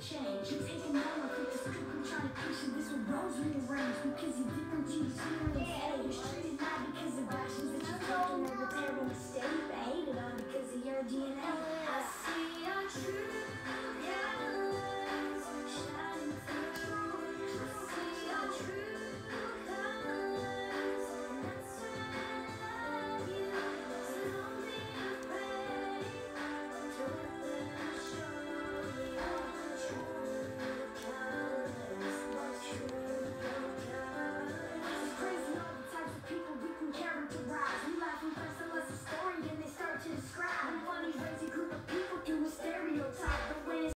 change. Taking down a fit to script and try to patient. This will rose rearrange because you get what you the and Yeah, You're treated not because of actions that you're taking or repairing mistakes. I hated on because of your DNA. I see your truth.